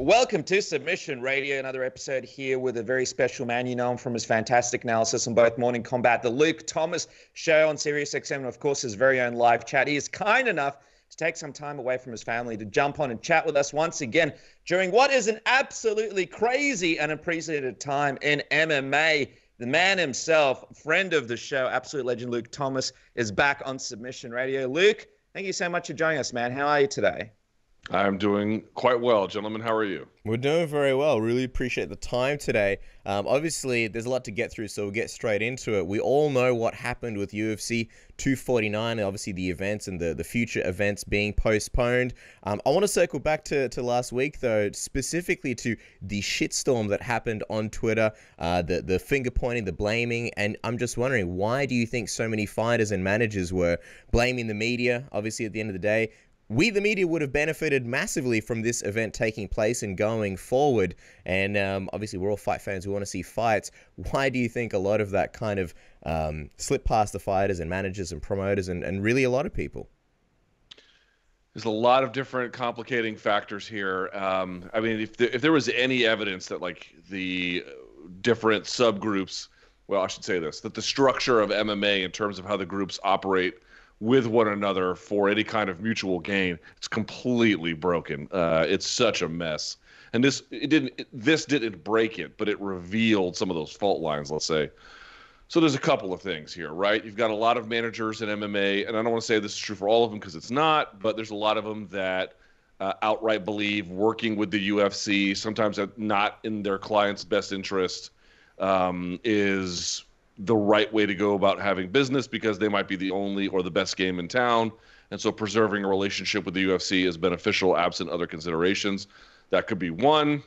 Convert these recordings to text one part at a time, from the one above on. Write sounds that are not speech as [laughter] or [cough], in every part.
Welcome to Submission Radio, another episode here with a very special man. You know him from his fantastic analysis on both Morning Combat, the Luke Thomas show on SiriusXM, and of course his very own live chat. He is kind enough to take some time away from his family to jump on and chat with us once again during what is an absolutely crazy and unprecedented time in MMA. The man himself, friend of the show, absolute legend Luke Thomas, is back on Submission Radio. Luke, thank you so much for joining us, man. How are you today? I'm doing quite well, gentlemen. How are you? We're doing very well. Really appreciate the time today. Um, obviously, there's a lot to get through, so we'll get straight into it. We all know what happened with UFC 249, and obviously the events and the, the future events being postponed. Um, I want to circle back to, to last week, though, specifically to the shitstorm that happened on Twitter, uh, the, the finger pointing, the blaming, and I'm just wondering, why do you think so many fighters and managers were blaming the media? Obviously, at the end of the day, we, the media, would have benefited massively from this event taking place and going forward. And um, obviously, we're all fight fans. We want to see fights. Why do you think a lot of that kind of um, slipped past the fighters and managers and promoters and, and really a lot of people? There's a lot of different complicating factors here. Um, I mean, if there, if there was any evidence that like the different subgroups, well, I should say this, that the structure of MMA in terms of how the groups operate with one another for any kind of mutual gain. It's completely broken. Uh, it's such a mess. And this it didn't it, this didn't break it, but it revealed some of those fault lines. Let's say. So there's a couple of things here, right? You've got a lot of managers in MMA, and I don't want to say this is true for all of them because it's not, but there's a lot of them that uh, outright believe working with the UFC, sometimes not in their client's best interest, um, is the right way to go about having business because they might be the only or the best game in town. And so preserving a relationship with the UFC is beneficial absent other considerations. That could be one.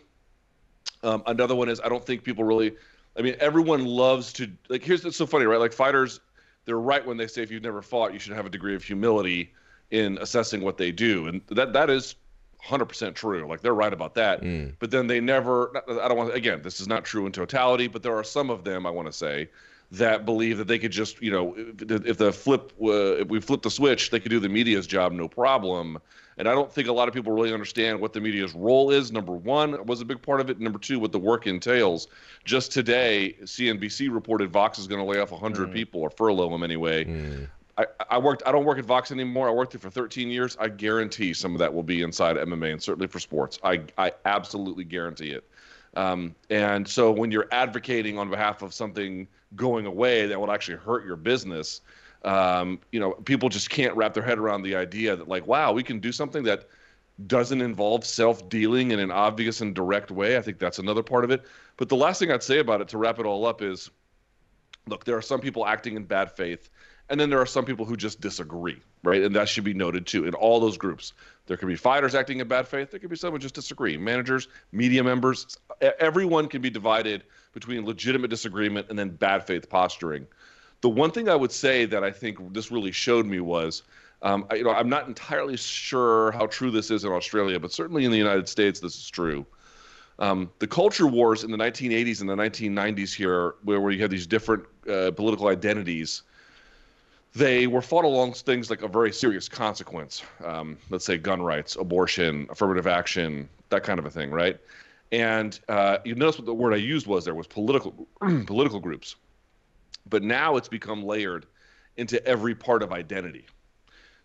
Um, another one is I don't think people really, I mean, everyone loves to, like, here's it's so funny, right? Like, fighters, they're right when they say if you've never fought, you should have a degree of humility in assessing what they do. And that that is 100% true. Like they're right about that. Mm. But then they never, I don't want, again, this is not true in totality, but there are some of them, I want to say, that believe that they could just, you know, if the flip, uh, if we flip the switch, they could do the media's job no problem. And I don't think a lot of people really understand what the media's role is. Number one was a big part of it. Number two, what the work entails. Just today, CNBC reported Vox is going to lay off 100 mm. people or furlough them anyway. Mm. I, I worked. I don't work at Vox anymore. I worked there for 13 years. I guarantee some of that will be inside MMA and certainly for sports. I I absolutely guarantee it. Um, and so when you're advocating on behalf of something going away that would actually hurt your business, um, you know, people just can't wrap their head around the idea that like, wow, we can do something that doesn't involve self-dealing in an obvious and direct way. I think that's another part of it. But the last thing I'd say about it to wrap it all up is, look, there are some people acting in bad faith and then there are some people who just disagree, right? And that should be noted too in all those groups. There could be fighters acting in bad faith. There could be some who just disagree. Managers, media members, everyone can be divided between legitimate disagreement and then bad faith posturing. The one thing I would say that I think this really showed me was, um, you know, I'm not entirely sure how true this is in Australia, but certainly in the United States, this is true. Um, the culture wars in the 1980s and the 1990s here, where, where you had these different uh, political identities, they were fought along things like a very serious consequence. Um, let's say gun rights, abortion, affirmative action, that kind of a thing, right? And uh, you notice what the word I used was there was political [clears throat] political groups, but now it's become layered into every part of identity.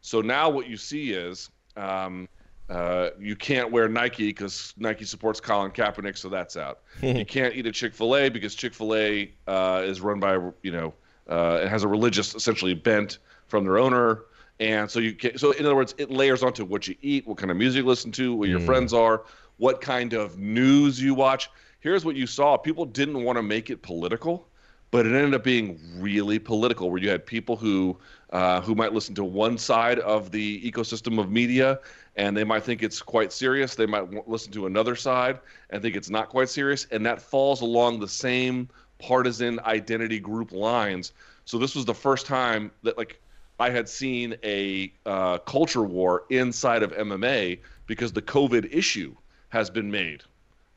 So now what you see is um, uh, you can't wear Nike because Nike supports Colin Kaepernick, so that's out. [laughs] you can't eat a Chick Fil A because Chick Fil A uh, is run by you know uh, it has a religious, essentially, bent from their owner. And so you can, so in other words, it layers onto what you eat, what kind of music you listen to, what your mm. friends are, what kind of news you watch. Here's what you saw: people didn't want to make it political, but it ended up being really political. Where you had people who uh, who might listen to one side of the ecosystem of media, and they might think it's quite serious. They might listen to another side and think it's not quite serious, and that falls along the same partisan identity group lines. So this was the first time that like I had seen a uh, culture war inside of MMA because the COVID issue has been made.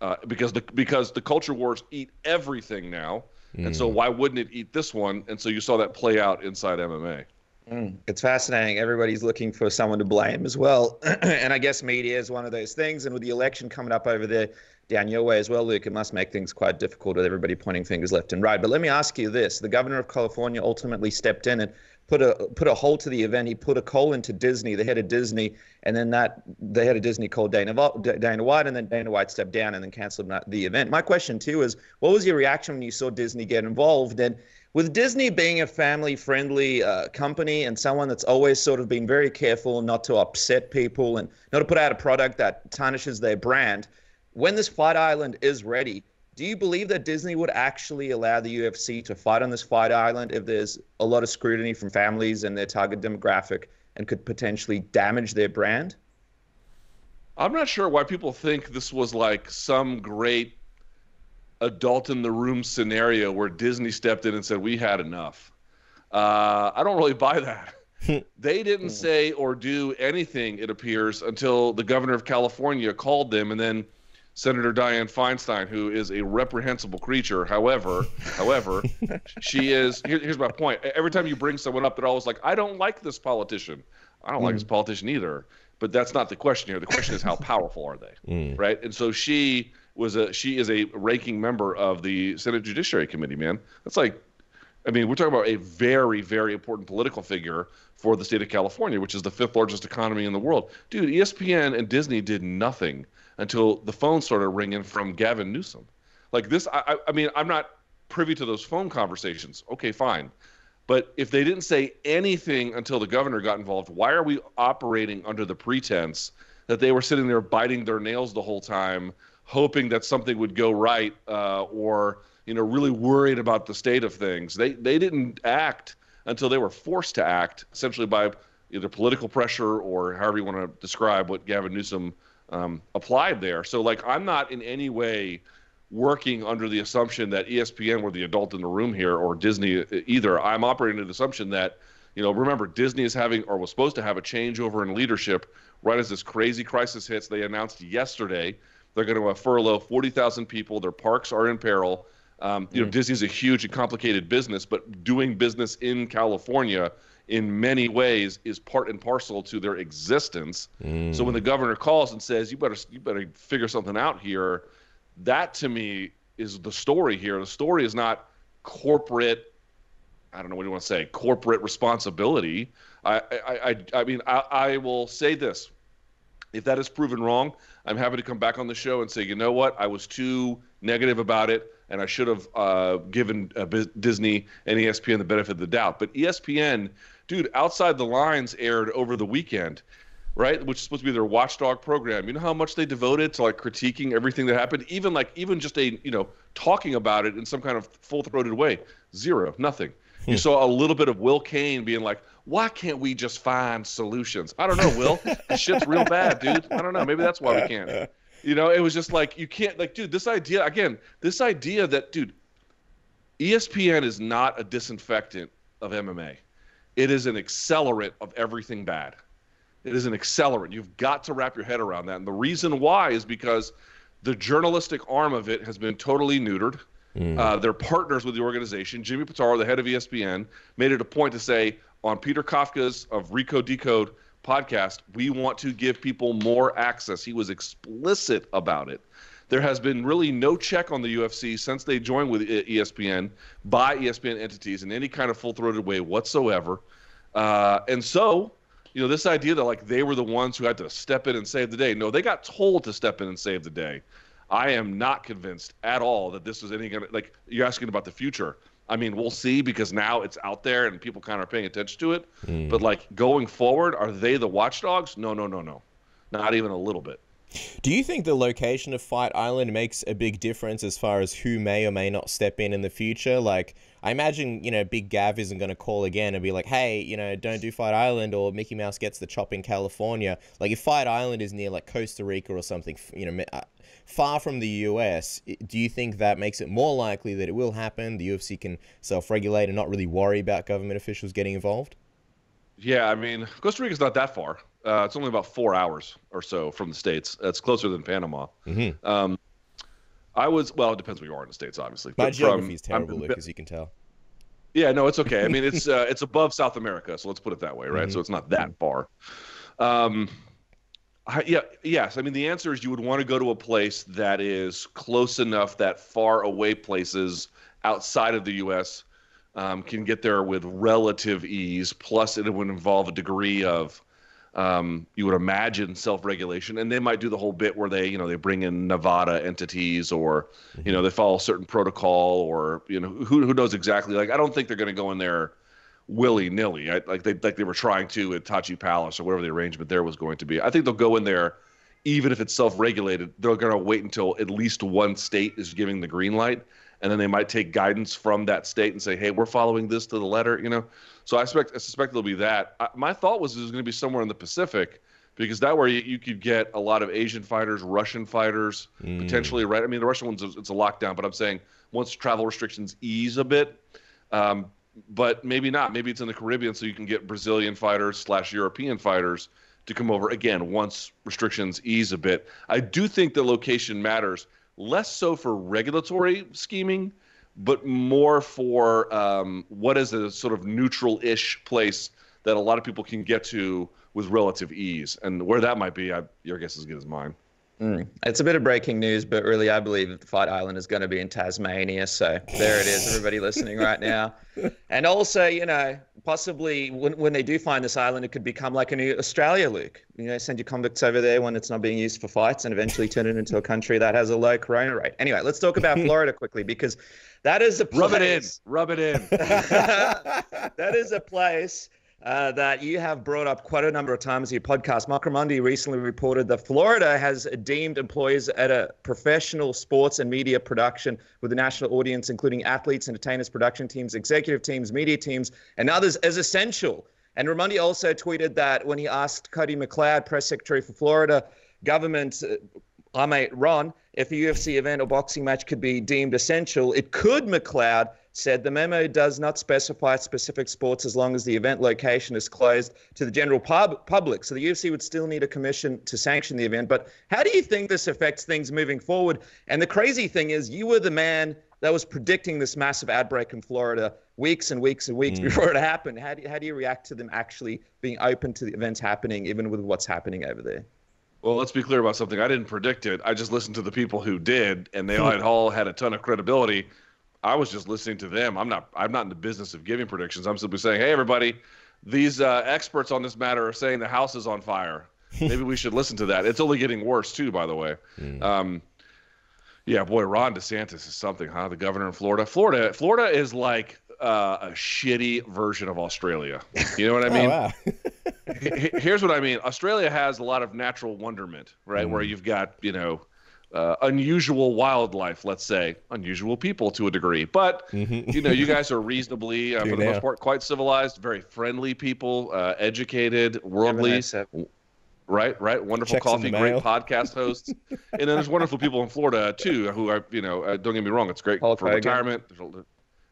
Uh, because the because the culture wars eat everything now, mm. and so mm. why wouldn't it eat this one? And so you saw that play out inside MMA. Mm, it's fascinating. Everybody's looking for someone to blame as well. [clears throat] and I guess media is one of those things. And with the election coming up over there down your way as well, Luke, it must make things quite difficult with everybody pointing fingers left and right. But let me ask you this the governor of California ultimately stepped in and put a put a halt to the event. He put a call into Disney, the head of Disney, and then that the head of Disney called Dana Dana White, and then Dana White stepped down and then canceled the event. My question too is, what was your reaction when you saw Disney get involved? And with Disney being a family friendly uh, company and someone that's always sort of been very careful not to upset people and not to put out a product that tarnishes their brand, when this Fight Island is ready, do you believe that Disney would actually allow the UFC to fight on this Fight Island if there's a lot of scrutiny from families and their target demographic and could potentially damage their brand? I'm not sure why people think this was like some great adult in the room scenario where Disney stepped in and said we had enough. Uh, I don't really buy that. [laughs] they didn't hmm. say or do anything, it appears, until the governor of California called them, and then Senator Dianne Feinstein, who is a reprehensible creature. However, [laughs] however, she is. Here, here's my point. Every time you bring someone up, they're always like, "I don't like this politician. I don't mm. like this hmm. politician either." But that's not the question here. The question is, how [laughs] powerful are they? Mm. Right? And so she was a she is a ranking member of the Senate Judiciary Committee. Man, that's like, I mean, we're talking about a very very important political figure for the state of California, which is the fifth largest economy in the world. Dude, ESPN and Disney did nothing until the phone started ringing from Gavin Newsom. Like this, I, I mean, I'm not privy to those phone conversations. Okay, fine. But if they didn't say anything until the governor got involved, why are we operating under the pretense that they were sitting there biting their nails the whole time, hoping that something would go right, uh, or you know, really worried about the state of things. They they didn't act until they were forced to act, essentially by either political pressure or however you want to describe what Gavin Newsom um, applied there. So like, I'm not in any way working under the assumption that ESPN were the adult in the room here or Disney either. I'm operating under the assumption that, you know, remember Disney is having or was supposed to have a changeover in leadership right as this crazy crisis hits. They announced yesterday they're going to furlough 40,000 people. Their parks are in peril. Um, you mm. know, Disney's a huge and complicated business, but doing business in California in many ways is part and parcel to their existence. Mm. So when the governor calls and says, "You better, you better figure something out here," that to me is the story here. The story is not corporate. I don't know what you want to say. Corporate responsibility. I, I, I, I mean, I, I will say this: if that is proven wrong, I'm happy to come back on the show and say, you know what, I was too negative about it, and I should have uh, given uh, Disney and ESPN the benefit of the doubt. But ESPN, dude, Outside the Lines aired over the weekend, right? Which is supposed to be their watchdog program. You know how much they devoted to like critiquing everything that happened, even like even just a you know talking about it in some kind of full throated way. Zero, nothing. You hmm. saw a little bit of Will Cain being like, why can't we just find solutions? I don't know, Will. [laughs] this shit's real bad, dude. I don't know. Maybe that's why we can't. You know, it was just like you can't like, dude, this idea again, this idea that, dude, ESPN is not a disinfectant of MMA. It is an accelerant of everything bad. It is an accelerant. You've got to wrap your head around that. And the reason why is because the journalistic arm of it has been totally neutered. Mm. Uh, they're partners with the organization. Jimmy Pitaro, the head of ESPN, made it a point to say, on Peter Kafka's of Recode Decode podcast, we want to give people more access. He was explicit about it. There has been really no check on the UFC since they joined with ESPN by ESPN entities in any kind of full throated way whatsoever. Uh, and so, you know, this idea that like they were the ones who had to step in and save the day. No, they got told to step in and save the day. I am not convinced at all that this is any kind of like you're asking about the future. I mean, we'll see because now it's out there and people kind of are paying attention to it. Mm. But like going forward, are they the watchdogs? No, no, no, no, not even a little bit. Do you think the location of Fight Island makes a big difference as far as who may or may not step in in the future? Like, I imagine, you know, Big Gav isn't going to call again and be like, hey, you know, don't do Fight Island or Mickey Mouse gets the chop in California. Like, if Fight Island is near, like, Costa Rica or something, you know, uh, far from the US, do you think that makes it more likely that it will happen? The UFC can self regulate and not really worry about government officials getting involved? Yeah, I mean, Costa Rica's not that far. Uh, it's only about four hours or so from the States. That's closer than Panama. Mm-hmm. Um, I was, well, it depends where you are in the States, obviously. My geography is terrible, Luke, as you can tell. Yeah, no, it's okay. I mean, it's [laughs] uh, it's above South America, so let's put it that way, right? Mm-hmm. So it's not that far. Um, I, yeah, yes. I mean, the answer is you would want to go to a place that is close enough that far away places outside of the U.S. Um, can get there with relative ease. Plus, it would involve a degree of um, you would imagine self-regulation, and they might do the whole bit where they, you know, they bring in Nevada entities, or you know, they follow a certain protocol, or you know, who who knows exactly. Like, I don't think they're going to go in there willy nilly, like they like they were trying to at Tachi Palace or whatever the arrangement there was going to be. I think they'll go in there, even if it's self-regulated. They're going to wait until at least one state is giving the green light, and then they might take guidance from that state and say, "Hey, we're following this to the letter," you know. So I expect I suspect it'll be that. I, my thought was it was going to be somewhere in the Pacific because that way you, you, could get a lot of Asian fighters, Russian fighters, mm. potentially. Right? I mean, the Russian ones it's a lockdown, but I'm saying once travel restrictions ease a bit. Um, but maybe not. Maybe it's in the Caribbean, so you can get Brazilian fighters slash European fighters to come over again once restrictions ease a bit. I do think the location matters less so for regulatory scheming, but more for um, what is a sort of neutral-ish place that a lot of people can get to with relative ease, and where that might be, I, your guess is as good as mine. Mm. It's a bit of breaking news, but really, I believe the Fight Island is going to be in Tasmania. So there it is, everybody listening right now. [laughs] And also, you know, possibly when, when they do find this island, it could become like a new Australia, Luke. You know, send your convicts over there when it's not being used for fights and eventually turn it into a country that has a low corona rate. Anyway, let's talk about Florida quickly because that is a place. Rub it in. Rub it in. that is a place uh, that you have brought up quite a number of times in your podcast. Marc Raimondi recently reported that Florida has deemed employees at a professional sports and media production with a national audience, including athletes, entertainers, production teams, executive teams, media teams, and others, as essential. And Raimondi also tweeted that when he asked Cody McLeod, press secretary for Florida government, uh, I mate Ron, if a UFC event or boxing match could be deemed essential, it could, McLeod said the memo does not specify specific sports as long as the event location is closed to the general pub- public. So the UFC would still need a commission to sanction the event. But how do you think this affects things moving forward? And the crazy thing is, you were the man that was predicting this massive outbreak in Florida weeks and weeks and weeks mm. before it happened. How do, you, how do you react to them actually being open to the events happening, even with what's happening over there? Well, let's be clear about something. I didn't predict it. I just listened to the people who did, and they all had a ton of credibility I was just listening to them. I'm not I'm not in the business of giving predictions. I'm simply saying, hey, everybody, these uh, experts on this matter are saying the house is on fire. [laughs] Maybe we should listen to that. It's only getting worse too, by the way. Mm. Um, yeah, boy, Ron DeSantis is something, huh? The governor in Florida. Florida, Florida is like uh, a shitty version of Australia. You know what I [laughs] mean? oh, wow. [laughs] Here's what I mean. Australia has a lot of natural wonderment, right? Mm. Where you've got, you know, uh, unusual wildlife, let's say, unusual people to a degree. But mm-hmm. you know, you guys [laughs] are reasonably, uh, for the most part, quite civilized, very friendly people, uh, educated, worldly. Right, right. Wonderful Checks coffee, great podcast hosts, [laughs] and then there's wonderful people in Florida too. Who are, you know, uh, don't get me wrong, it's great Paul for retirement.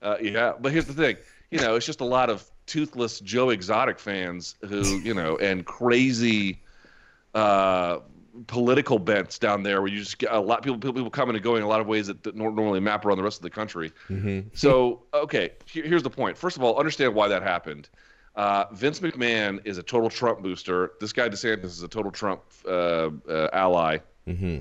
Uh, yeah, but here's the thing, you know, it's just a lot of toothless Joe Exotic fans who, you know, and crazy uh, political bents down there where you just get a lot of people people coming and going in a lot of ways that, that normally map around the rest of the country. Mm-hmm. [laughs] So okay, here, here's the point. First of all, understand why that happened. Uh, Vince McMahon is a total Trump booster. This guy DeSantis is a total Trump uh, uh, ally, mm-hmm.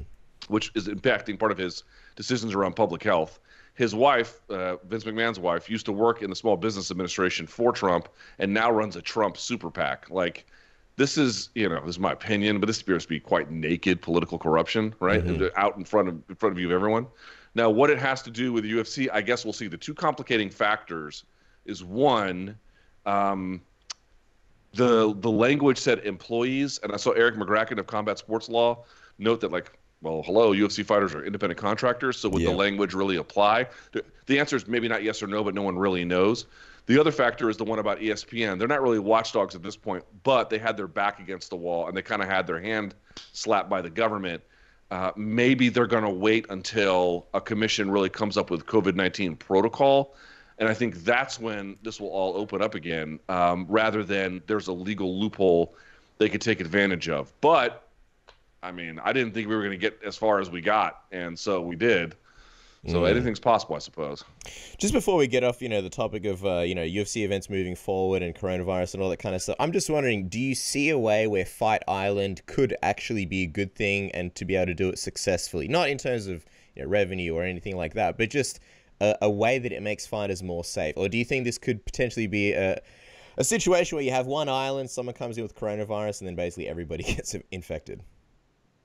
which is impacting part of his decisions around public health. His wife, uh, Vince McMahon's wife, used to work in the Small Business Administration for Trump, and now runs a Trump super PAC. Like this is you know this is my opinion, but this appears to be quite naked political corruption, right? Mm-hmm. Out in front of in front of you of everyone. Now, what it has to do with UFC, I guess we'll see. The two complicating factors is one, um, the the language said employees, and I saw Erik Magraken of Combat Sports Law note that like, well, hello, UFC fighters are independent contractors, so would yeah. the language really apply? The answer is maybe not yes or no, but no one really knows. The other factor is the one about ESPN. They're not really watchdogs at this point, but they had their back against the wall and they kind of had their hand slapped by the government. Uh, maybe they're going to wait until a commission really comes up with COVID 19 protocol. And I think that's when this will all open up again, um, rather than there's a legal loophole they could take advantage of. But, I mean, I didn't think we were going to get as far as we got. And so we did. So mm. anything's possible, I suppose. Just before we get off, you know, the topic of uh, you know UFC events moving forward and coronavirus and all that kind of stuff, I'm just wondering, do you see a way where Fight Island could actually be a good thing and to be able to do it successfully? Not in terms of you know, revenue or anything like that, but just a, a way that it makes fighters more safe. Or do you think this could potentially be a a situation where you have one island, someone comes in with coronavirus, and then basically everybody [laughs] gets infected?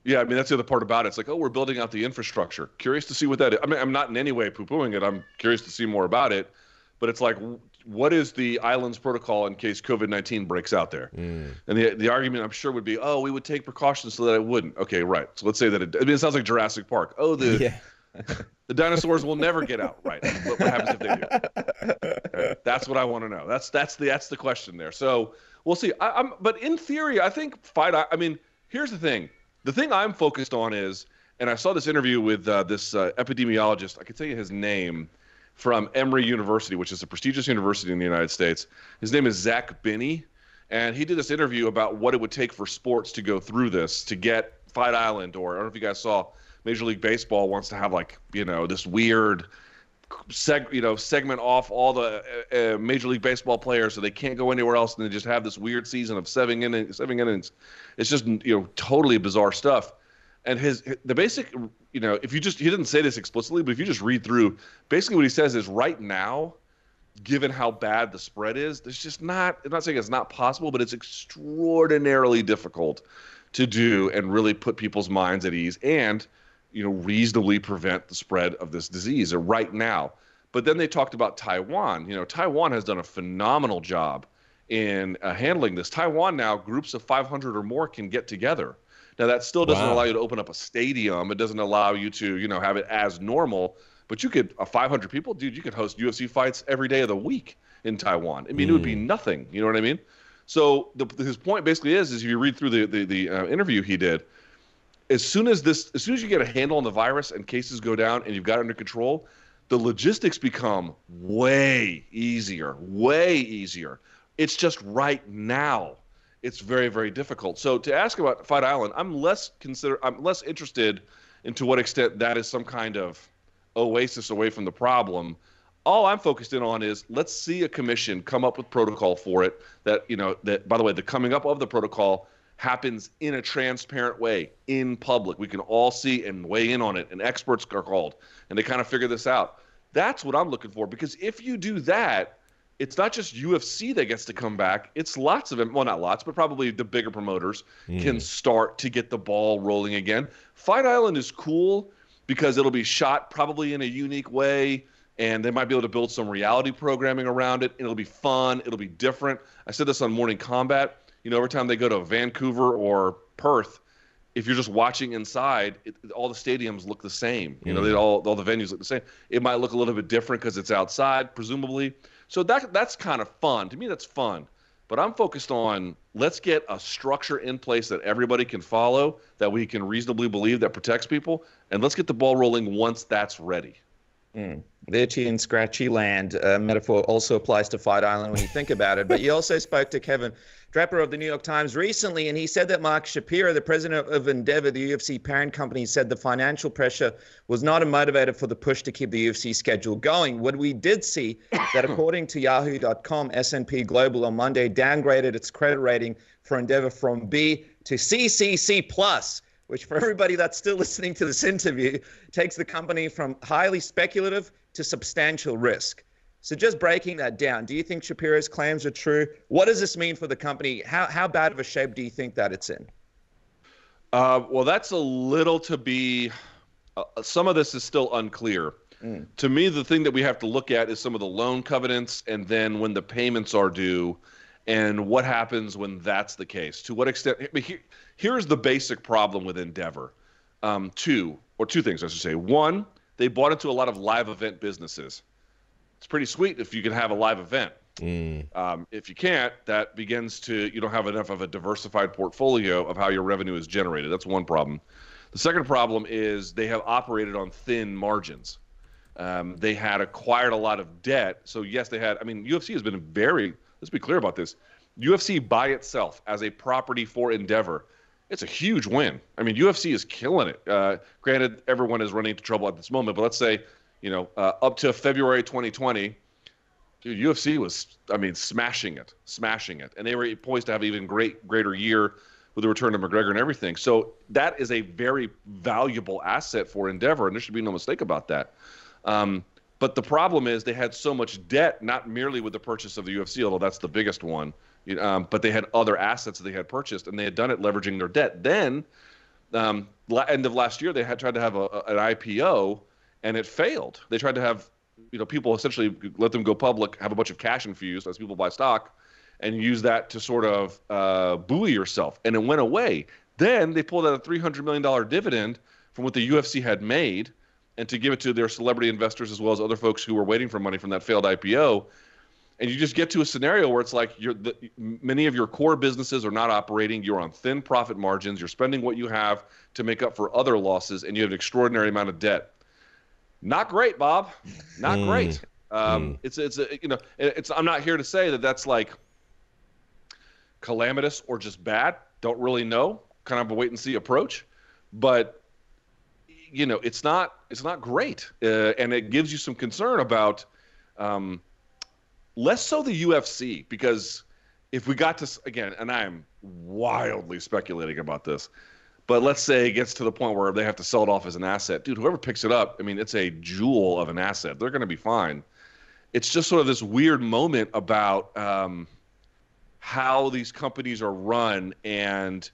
Yeah, I mean that's the other part about it. It's like, oh, we're building out the infrastructure. Curious to see what that is. I mean, I'm not in any way poo-pooing it. I'm curious to see more about it. But it's like, what is the island's protocol in case COVID-19 breaks out there? Mm. And the the argument I'm sure would be, oh, we would take precautions so that it wouldn't. Okay, right. So let's say that it. I mean, it sounds like Jurassic Park. Oh, the yeah. [laughs] the dinosaurs will never get out. Right. What, what happens if they do? [laughs] That's what I want to know. That's that's the that's the question there. So we'll see. I, am but in theory, I think fight. I, I mean, here's the thing the thing I'm focused on is, and I saw this interview with uh, this uh, epidemiologist. I can tell you his name from Emory University, which is a prestigious university in the United States. His name is Zach Binney, and he did this interview about what it would take for sports to go through this to get Fight Island, or I don't know if you guys saw Major League Baseball wants to have like you know this weird seg you know segment off all the uh, uh, Major League Baseball players so they can't go anywhere else and they just have this weird season of seven innings. Seven innings. It's just you know totally bizarre stuff. And his the basic you know if you just he didn't say this explicitly, but if you just read through, basically what he says is right now, given how bad the spread is, there's just not. I'm not saying it's not possible, but it's extraordinarily difficult to do and really put people's minds at ease and you know, reasonably prevent the spread of this disease right now. But then they talked about Taiwan. You know, Taiwan has done a phenomenal job in uh, handling this. Taiwan now, groups of 500 or more can get together. Now that still doesn't wow. allow you to open up a stadium. It doesn't allow you to, you know, have it as normal. But you could, uh, 500 people, dude, you could host UFC fights every day of the week in Taiwan. I mean, mm. it would be hmm. nothing. You know what I mean? So the, his point basically is, is if you read through the the, the uh, interview he did, as soon as this as soon as you get a handle on the virus and cases go down and you've got it under control the logistics become way easier way easier. It's just right now it's very very difficult. So to ask about fight island i'm less consider i'm less interested in to what extent that is some kind of oasis away from the problem. All i'm focused in on is let's see a commission come up with protocol for it that you know that by the way the coming up of the protocol happens in a transparent way in public. We can all see and weigh in on it, and experts are called, and they kind of figure this out. That's what I'm looking for because if you do that, it's not just UFC that gets to come back. It's lots of them. Well, not lots, but probably the bigger promoters mm. can start to get the ball rolling again. Fight Island is cool because it'll be shot probably in a unique way and they might be able to build some reality programming around it. It'll be fun. It'll be different. I said this on Morning Combat you know, every time they go to Vancouver or Perth, if you're just watching inside, it, all the stadiums look the same. You know, mm. they all all the venues look the same. It might look a little bit different because it's outside, presumably. So that that's kind of fun. To me, that's fun. But I'm focused on let's get a structure in place that everybody can follow, that we can reasonably believe that protects people, and let's get the ball rolling once that's ready. Mm. The itchy and scratchy land uh, metaphor also applies to Fight Island when you think about it. But you also spoke to Kevin Draper of the New York Times recently, and he said that Mark Shapiro, the president of Endeavor, the UFC parent company, said the financial pressure was not a motivator for the push to keep the UFC schedule going. What we did see that, according to Yahoo.com, S&P Global on Monday downgraded its credit rating for Endeavor from B to CCC plus which for everybody that's still listening to this interview takes the company from highly speculative to substantial risk. So just breaking that down, do you think Shapiro's claims are true? What does this mean for the company? How how bad of a shape do you think that it's in? Uh, well, that's a little to be. Uh, some of this is still unclear. Mm. To me, the thing that we have to look at is some of the loan covenants, and then when the payments are due, and what happens when that's the case. To what extent? I mean, here, here's the basic problem with Endeavor. Um, two, or two things, I should say. One, they bought into a lot of live event businesses. It's pretty sweet if you can have a live event. Mm. Um, if you can't, that begins to you don't have enough of a diversified portfolio of how your revenue is generated. That's one problem. The second problem is they have operated on thin margins. Um, they had acquired a lot of debt. So yes, they had. I mean, UFC has been very. Let's be clear about this. UFC by itself as a property for Endeavor it's a huge win. I mean, UFC is killing it. Uh, granted, everyone is running into trouble at this moment, but let's say You know, uh, up to February 2020, dude, UFC was, I mean, smashing it, smashing it, and they were poised to have even great, greater year with the return of McGregor and everything. So that is a very valuable asset for Endeavor, and there should be no mistake about that. Um, but the problem is they had so much debt, not merely with the purchase of the UFC, although that's the biggest one, um, but they had other assets that they had purchased, and they had done it leveraging their debt. Then, um, end of last year, they had tried to have a, an IPO, and it failed. They tried to have, you know, people essentially let them go public, have a bunch of cash infused as people buy stock, and use that to sort of uh, buoy yourself. And it went away. Then they pulled out a $300 million dividend from what the UFC had made and to give it to their celebrity investors as well as other folks who were waiting for money from that failed IPO. And you just get to a scenario where it's like you're the, many of your core businesses are not operating. You're on thin profit margins. You're spending what you have to make up for other losses, and you have an extraordinary amount of debt. Not great, Bob. Not mm. great. Um, mm. It's it's a, you know it's I'm not here to say that that's like calamitous or just bad. Don't really know. Kind of a wait and see approach, but you know it's not it's not great, uh, and it gives you some concern about um, less so the UFC because if we got to again, and I am wildly speculating about this, but let's say it gets to the point where they have to sell it off as an asset, dude. Whoever picks it up, I mean, it's a jewel of an asset. They're going to be fine. It's just sort of this weird moment about. Um, how these companies are run and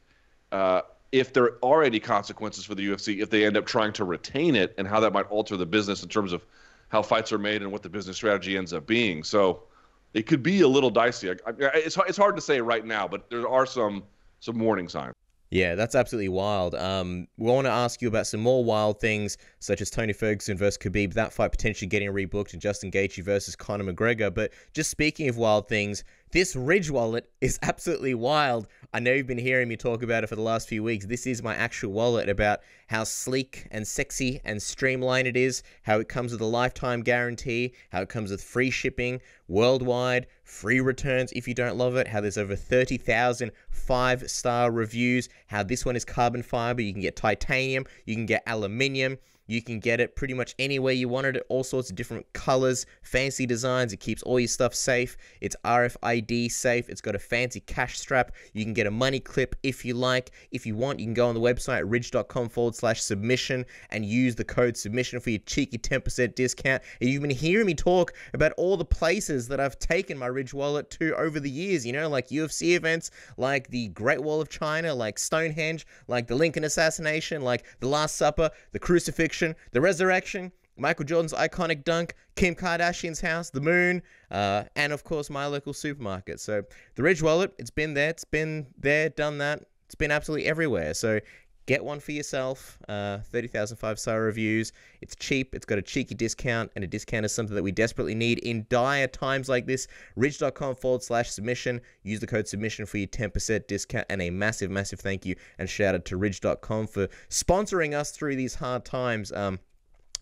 uh, if there are any consequences for the UFC if they end up trying to retain it and how that might alter the business in terms of how fights are made and what the business strategy ends up being. So it could be a little dicey. I, I, it's it's hard to say right now, but there are some some warning signs. Yeah, that's absolutely wild. Um, we want to ask you about some more wild things, such as Tony Ferguson versus Khabib, that fight potentially getting rebooked, and Justin Gaethje versus Conor McGregor. But just speaking of wild things, this Ridge wallet is [laughs] absolutely wild. I know you've been hearing me talk about it for the last few weeks. This is my actual wallet about how sleek and sexy and streamlined it is, how it comes with a lifetime guarantee, how it comes with free shipping worldwide, free returns if you don't love it, how there's over 30,000 five star reviews, how this one is carbon fiber, you can get titanium, you can get aluminium. You can get it pretty much anywhere you wanted it, all sorts of different colors, fancy designs. It keeps all your stuff safe. It's RFID safe. It's got a fancy cash strap. You can get a money clip if you like. If you want, you can go on the website ridge.com forward slash submission and use the code submission for your cheeky 10% discount. And you've been hearing me talk about all the places that I've taken my Ridge wallet to over the years, you know, like UFC events, like the Great Wall of China, like Stonehenge, like the Lincoln assassination, like the Last Supper, the crucifixion the resurrection, Michael Jordan's iconic dunk, Kim Kardashian's house, the moon, uh, and of course my local supermarket. So the Ridge Wallet, it's been there, it's been there, done that. It's been absolutely everywhere. So get one for yourself. Uh, 30,000 five star reviews. It's cheap. It's got a cheeky discount, and a discount is something that we desperately need in dire times like this. Ridge.com forward slash submission. Use the code submission for your 10% discount, and a massive, massive thank you and shout out to Ridge.com for sponsoring us through these hard times. Um,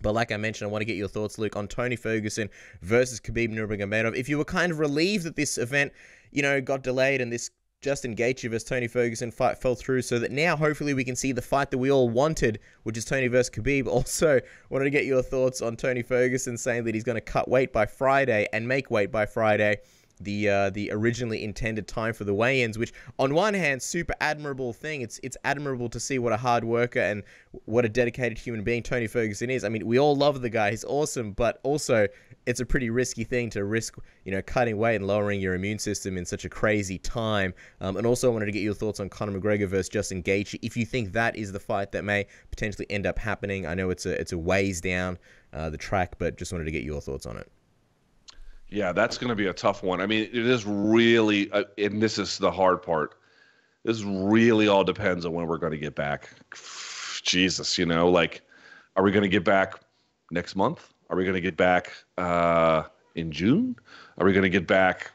but like I mentioned, I want to get your thoughts, Luke, on Tony Ferguson versus Khabib Nurmagomedov. If you were kind of relieved that this event, you know, got delayed and this Justin Gaethje versus Tony Ferguson fight fell through, so that now hopefully we can see the fight that we all wanted, which is Tony versus Khabib. [laughs] Also, wanted to get your thoughts on Tony Ferguson saying that he's going to cut weight by Friday and make weight by Friday the uh, the originally intended time for the weigh-ins, which on one hand, super admirable thing. It's it's admirable to see what a hard worker and what a dedicated human being Tony Ferguson is. I mean, we all love the guy; he's awesome. But also, it's a pretty risky thing to risk, you know, cutting weight and lowering your immune system in such a crazy time. Um, and also, I wanted to get your thoughts on Conor McGregor versus Justin Gaethje. If you think that is the fight that may potentially end up happening, I know it's a it's a ways down uh, the track, but just wanted to get your thoughts on it. Yeah, that's going to be a tough one. I mean, it is really, uh, and this is the hard part. This really all depends on when we're going to get back. Jesus, you know, like, are we going to get back next month? Are we going to get back uh, in June? Are we going to get back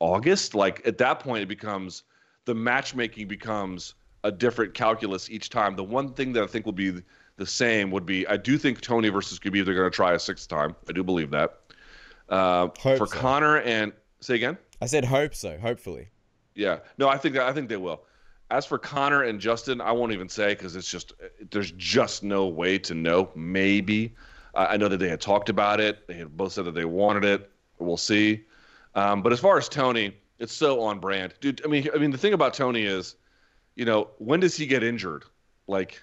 August? Like, at that point, it becomes the matchmaking becomes a different calculus each time. The one thing that I think will be the same would be I do think Tony versus Khabib they're going to try a sixth time. I do believe that. Uh, for so. Conor and say again. I said hope so. Hopefully. Yeah. No, I think I think they will. As for Conor and Justin, I won't even say because it's just there's just no way to know. Maybe. Uh, I know that they had talked about it. They had both said that they wanted it. We'll see. Um, but as far as Tony, it's so on brand, dude. I mean, I mean, the thing about Tony is, you know, when does he get injured? Like,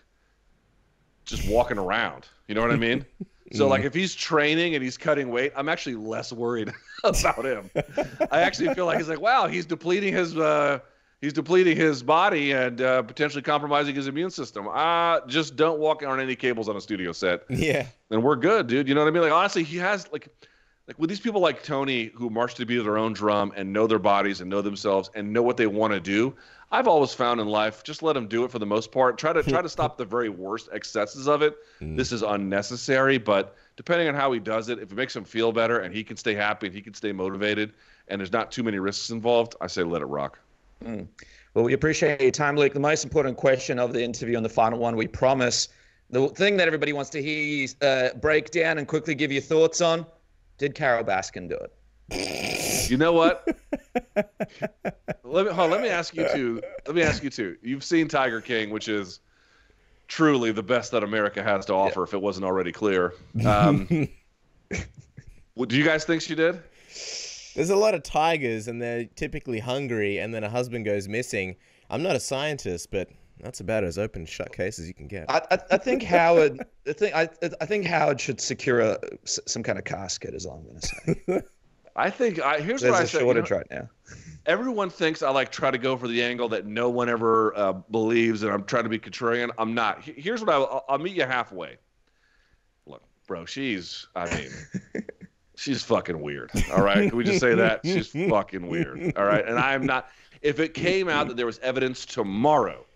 just walking around. You know what I mean? [laughs] So like if he's training and he's cutting weight, I'm actually less worried [laughs] about him. [laughs] I actually feel like he's like, wow, he's depleting his uh, he's depleting his body and uh, potentially compromising his immune system. Uh just don't walk on any cables on a studio set. Yeah. And we're good, dude. You know what I mean? Like honestly, he has like like with these people like Tony who march to the beat of their own drum and know their bodies and know themselves and know what they want to do. I've always found in life, just let them do it for the most part. Try to try to stop the very worst excesses of it. Mm. This is unnecessary, but depending on how he does it, if it makes him feel better and he can stay happy and he can stay motivated, and there's not too many risks involved, I say let it rock. Mm. Well, we appreciate your time, Luke. The most important question of the interview and the final one, we promise. The thing that everybody wants to hear you uh, break down and quickly give your thoughts on: Did Carole Baskin do it? You know what? let me hold, let me ask you two. Let me ask you two. You've seen Tiger King, which is truly the best that America has to offer. Yeah. If it wasn't already clear, um, [laughs] do you guys think she did? There's a lot of tigers, and they're typically hungry, and then a husband goes missing. I'm not a scientist, but that's about as open shut case as you can get. I, I, I think Howard. I think I, I think Howard should secure a, some kind of casket. Is all I'm going to say. [laughs] I think I here's There's what I say. shortage you know, right now. Everyone thinks I like try to go for the angle that no one ever uh, believes, and I'm trying to be contrarian. I'm not. Here's what I will, I'll meet you halfway. Look, bro, she's. I mean. [laughs] she's fucking weird. All right, can we just say that she's [laughs] fucking weird? All right, and I am not. If it came out that there was evidence tomorrow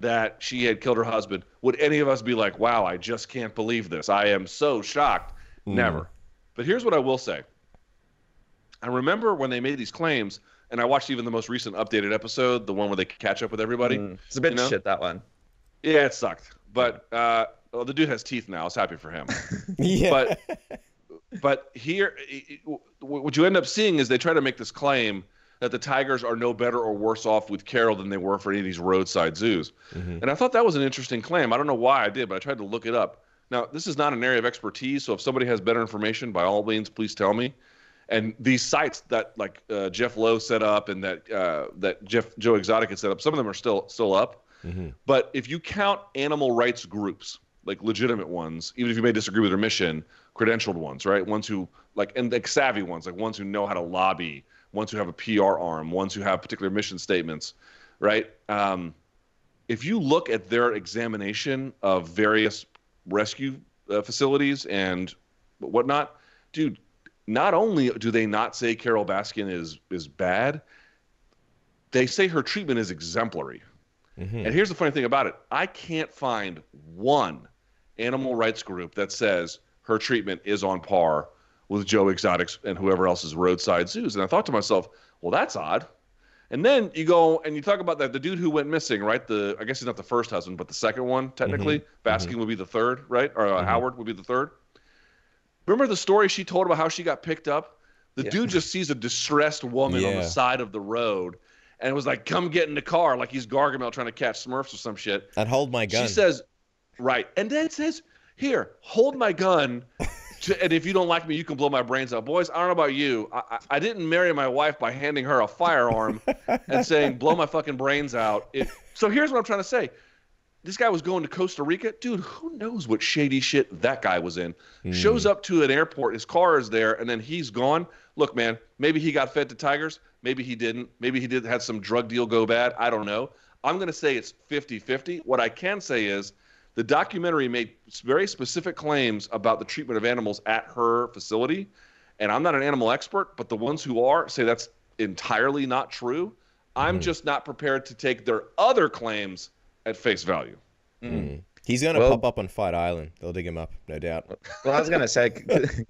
that she had killed her husband, would any of us be like, "Wow, I just can't believe this. I am so shocked." Mm. Never. But here's what I will say. I remember when they made these claims, and I watched even the most recent updated episode, the one where they catch up with everybody. Mm, it's a bit you know? shit that one. Yeah, it sucked. But uh, well, the dude has teeth now. I was happy for him. [laughs] yeah. But but here, what you end up seeing is they try to make this claim that the tigers are no better or worse off with Carole than they were for any of these roadside zoos. Mm-hmm. And I thought that was an interesting claim. I don't know why I did, but I tried to look it up. Now, this is not an area of expertise, so if somebody has better information, by all means, please tell me and these sites that like uh, Jeff Lowe set up and that uh, that Jeff Joe Exotic had set up, some of them are still still up. Mm-hmm. But if you count animal rights groups, like legitimate ones, even if you may disagree with their mission, credentialed ones, right? Ones who like and like savvy ones, like ones who know how to lobby, ones who have a PR arm, ones who have particular mission statements, right? Um, if you look at their examination of various rescue uh, facilities and whatnot, dude, not only do they not say Carole Baskin is is bad, they say her treatment is exemplary. Mm-hmm. And here's the funny thing about it: I can't find one animal rights group that says her treatment is on par with Joe Exotics and whoever else's roadside zoos. And I thought to myself, well, that's odd. And then you go and you talk about that the dude who went missing, right? The I guess he's not the first husband, but the second one technically. Mm-hmm. Baskin mm-hmm. would be the third, right? Or uh, mm-hmm. Howard would be the third. Remember the story she told about how she got picked up? The yeah. dude just sees a distressed woman yeah. on the side of the road and was like, "Come get in the car," like he's Gargamel trying to catch Smurfs or some shit. And hold my gun. She says, "Right," and then it says, "Here, hold my gun." To, and if you don't like me, you can blow my brains out. Boys, I don't know about you. I, I, I didn't marry my wife by handing her a firearm and saying, blow my fucking brains out. It, so here's what I'm trying to say this guy was going to Costa Rica. Dude, who knows what shady shit that guy was in? Mm. Shows up to an airport, his car is there, and then he's gone. Look, man, maybe he got fed to tigers. Maybe he didn't. Maybe he did had some drug deal go bad. I don't know. I'm going to say it's 50 50. What I can say is the documentary made very specific claims about the treatment of animals at her facility. And I'm not an animal expert, but the ones who are say that's entirely not true. I'm mm. just not prepared to take their other claims at face value. Mm. He's going to well, pop up on Fight Island. They'll dig him up, no doubt. Well, I was going to say,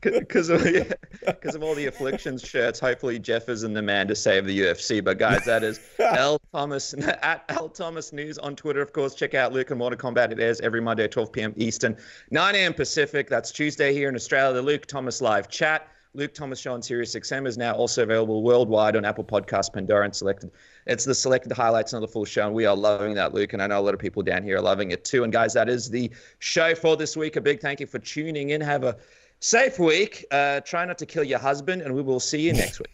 because [laughs] of, yeah, of all the afflictions shirts, hopefully Jeff isn't the man to save the UFC. But guys, that is [laughs] L Thomas [laughs] at L Thomas News on Twitter. Of course, check out Luke and Morning Combat. It airs every Monday at 12 p.m. Eastern, 9 a.m. Pacific. That's Tuesday here in Australia. The Luke Thomas live chat. Luke Thomas Show on Sirius XM is now also available worldwide on Apple Podcasts, Pandora, and Selected. It's the selected highlights, not the full show, and we are loving that, Luke. And I know a lot of people down here are loving it too. And guys, that is the show for this week. A big thank you for tuning in. Have a safe week. Uh, try not to kill your husband, and we will see you next week.